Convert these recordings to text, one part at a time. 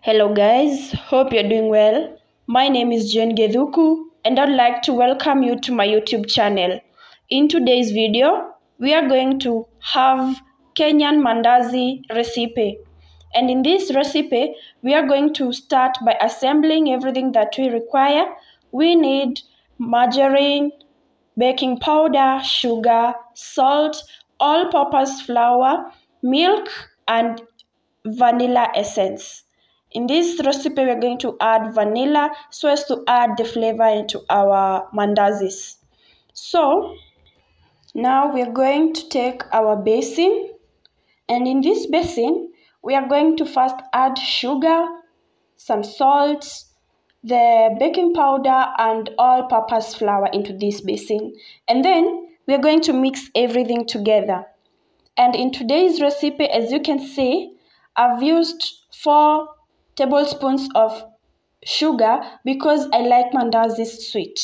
Hello guys, hope you're doing well. My name is Jane Githuku and I'd like to welcome you to my YouTube channel. In today's video, we are going to have Kenyan mandazi recipe. And in this recipe, we are going to start by assembling everything that we require. We need margarine, baking powder, sugar, salt, all-purpose flour, milk, and vanilla essence. In this recipe, we're going to add vanilla so as to add the flavor into our mandazis. So, now we're going to take our basin, and in this basin, we are going to first add sugar, some salt, the baking powder, and all purpose flour into this basin. And then we're going to mix everything together. And in today's recipe, as you can see, I've used four tablespoons of sugar because I like mandazis sweet.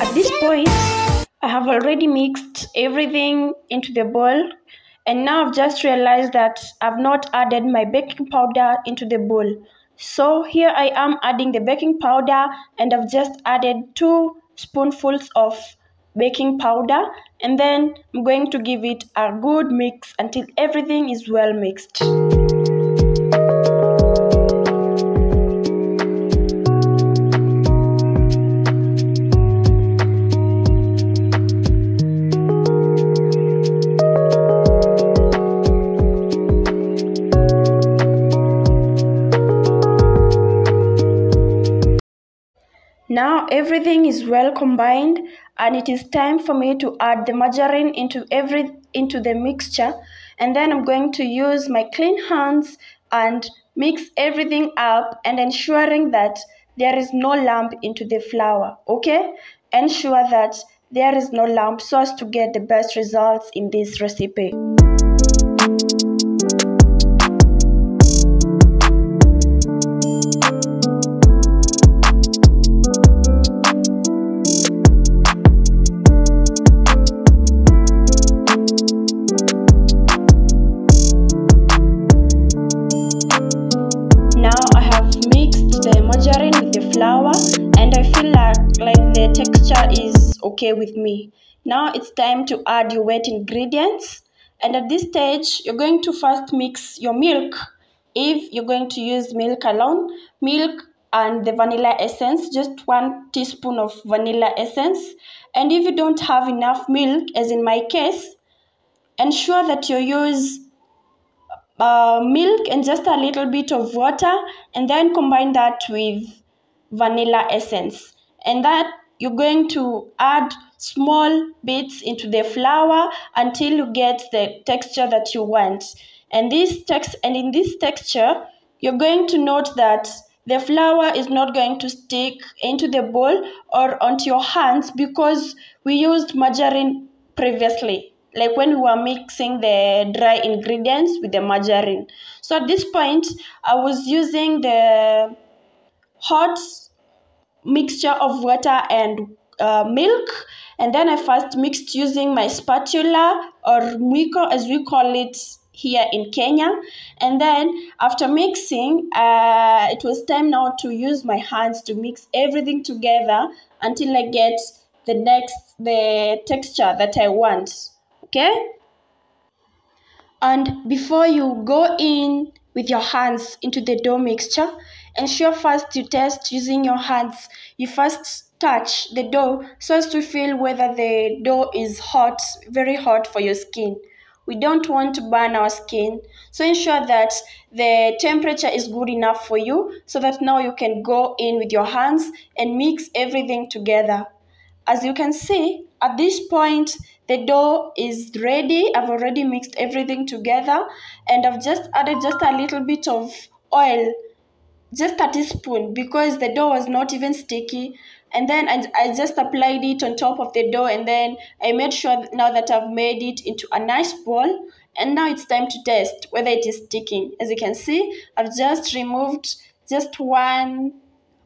At this point, I have already mixed everything into the bowl and now I've just realized that I've not added my baking powder into the bowl. So here I am adding the baking powder and I've just added two spoonfuls of baking powder and then I'm going to give it a good mix until everything is well mixed. Everything is well combined and it is time for me to add the margarine into every into the mixture. And then I'm going to use my clean hands and mix everything up and ensuring that there is no lump into the flour okay? Ensure that there is no lump so as to get the best results in this recipe the texture is okay with me. Now it's time to add your wet ingredients and at this stage you're going to first mix your milk if you're going to use milk alone, milk and the vanilla essence, just one teaspoon of vanilla essence. And if you don't have enough milk, as in my case, ensure that you use uh, milk and just a little bit of water and then combine that with vanilla essence and that you're going to add small bits into the flour until you get the texture that you want and this text and in this texture you're going to note that the flour is not going to stick into the bowl or onto your hands because we used margarine previously like when we were mixing the dry ingredients with the margarine. So at this point, I was using the hot mixture of water and uh, milk, and then I first mixed using my spatula or mwiko as we call it here in Kenya. And then after mixing, uh, it was time now to use my hands to mix everything together until I get the next the texture that I want okay and before you go in with your hands into the dough mixture ensure first you test using your hands. You first touch the dough so as to feel whether the dough is hot very hot for your skin. We don't want to burn our skin. So ensure that the temperature is good enough for you so that now you can go in with your hands and mix everything together. As you can see at this point the dough is ready. I've already mixed everything together and i've just added just a little bit of oil just a teaspoon because the dough was not even sticky. And then I, I just applied it on top of the dough and then I made sure now that I've made it into a nice ball and now it's time to test whether it is sticking. As you can see i've just removed just one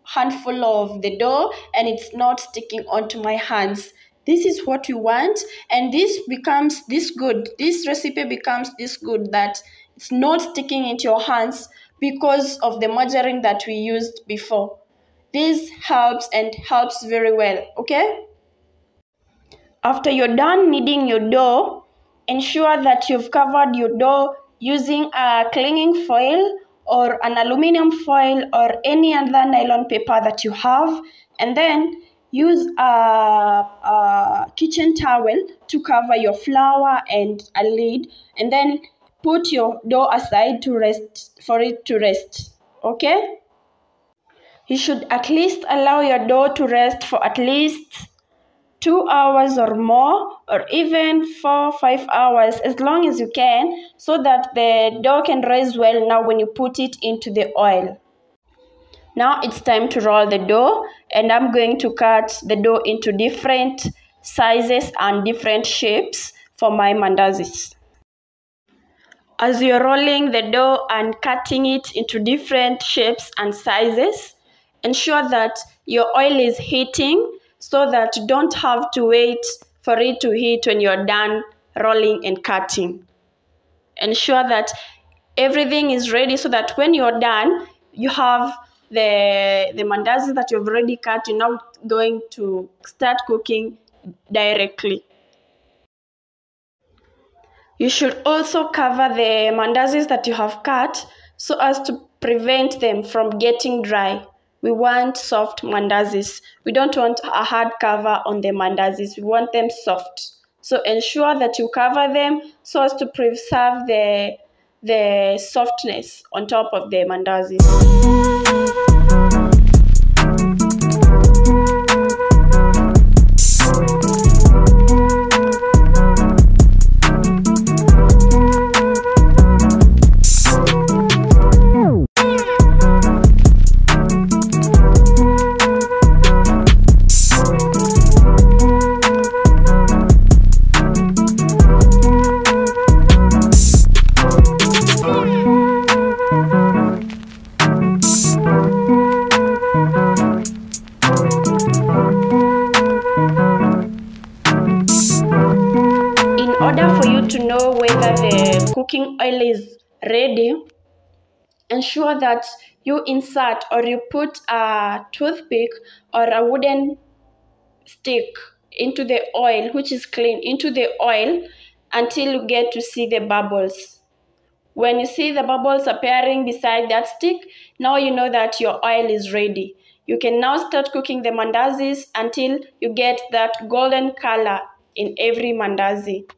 handful of the dough and it's not sticking onto my hands. This is what you want and this becomes this good. This recipe becomes this good that it's not sticking into your hands because of the margarine that we used before. This helps and helps very well okay? After you're done kneading your dough ensure that you've covered your dough using a clinging foil or an aluminum foil or any other nylon paper that you have. And then use a, a, kitchen towel to cover your flour and a lid. And then put your dough aside to rest for it to rest okay? You should at least allow your dough to rest for at least two hours or more or even four five hours as long as you can so that the dough can rise well now when you put it into the oil. Now it's time to roll the dough and i'm going to cut the dough into different sizes and different shapes for my mandazis as you're rolling the dough and cutting it into different shapes and sizes ensure that your oil is heating so that you don't have to wait for it to heat when you're done rolling and cutting. Ensure that everything is ready so that when you're done, you have the, the mandazi that you've already cut, you're not going to start cooking directly. You should also cover the mandazis that you have cut so as to prevent them from getting dry we want soft mandazis. We don't want a hard cover on the mandazis. We want them soft. So ensure that you cover them so as to preserve the, the softness on top of the mandazis. Oil is ready, ensure that you insert or you put a toothpick or a wooden stick into the oil, which is clean, into the oil until you get to see the bubbles. When you see the bubbles appearing beside that stick, now you know that your oil is ready. You can now start cooking the mandazis until you get that golden color in every mandazi.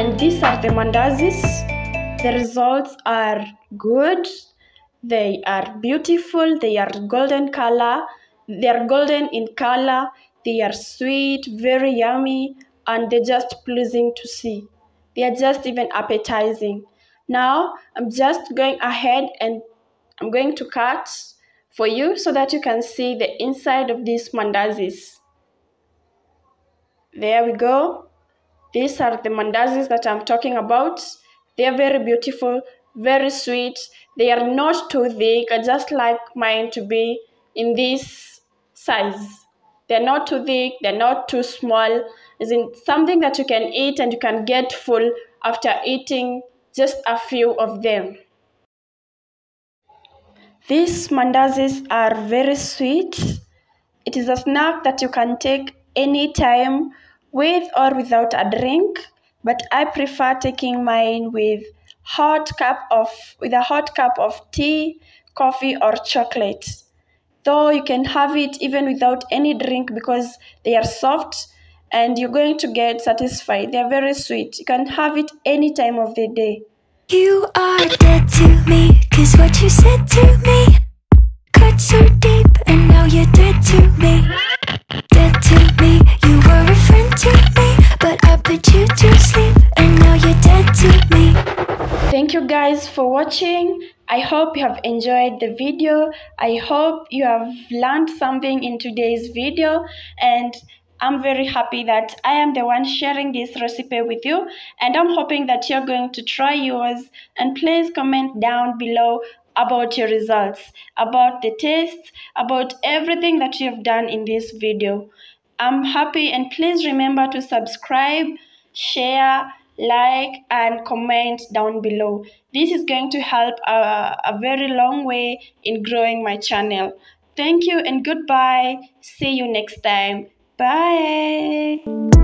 And these are the mandazis. The results are good. They are beautiful. They are golden color. They are golden in color. They are sweet very yummy and they're just pleasing to see. They are just even appetizing. Now I'm just going ahead and I'm going to cut for you so that you can see the inside of these mandazis. There we go. These are the mandazis that I'm talking about. They are very beautiful. very sweet. They are not too thick. I just like mine to be in this size. They're not too thick, they're not too small. It's in something that you can eat and you can get full after eating just a few of them. These mandazis are very sweet. It is a snack that you can take anytime with or without a drink, but I prefer taking mine with hot cup of with a hot cup of tea, coffee or chocolate. Though you can have it even without any drink because they are soft and you're going to get satisfied. They're very sweet. You can have it any time of the day. You are dead to me, cause what you said to me cut so deep, and now you're dead to me. Dead to me, you guys for watching. I hope you have enjoyed the video. I hope you have learned something in today's video and I'm very happy that I am the one sharing this recipe with you and I'm hoping that you're going to try yours and please comment down below about your results, about the taste, about everything that you've done in this video. I'm happy and please remember to subscribe, share, like and comment down below. This is going to help a, a very long way in growing my channel. Thank you and goodbye. See you next time. Bye.